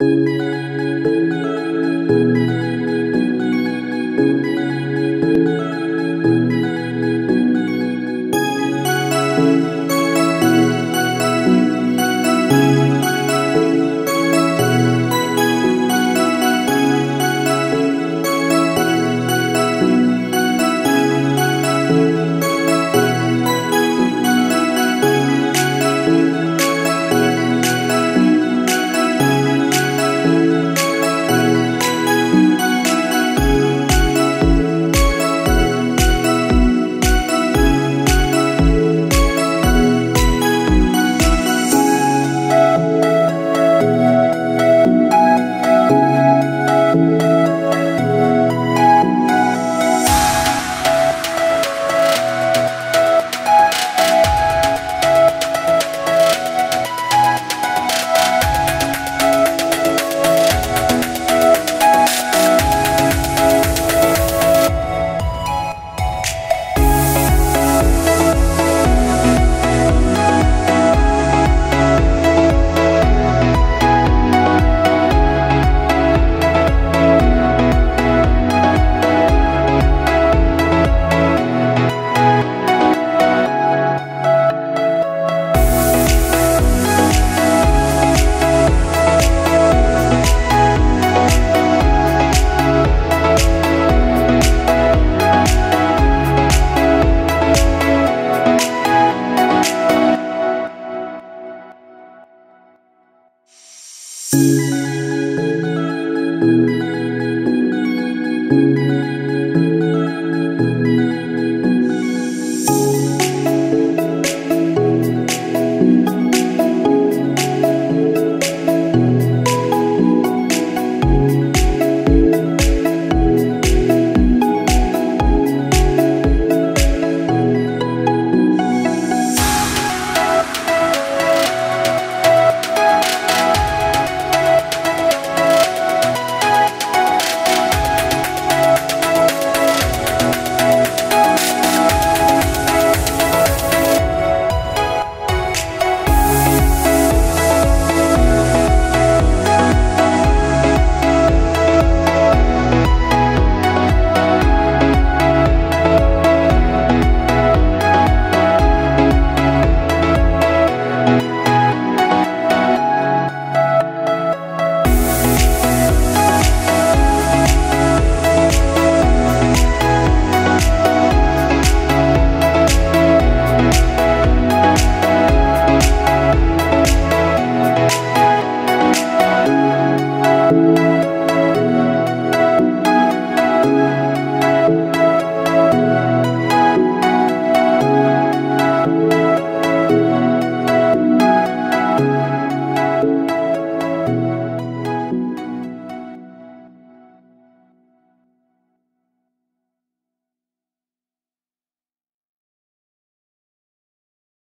Thank Música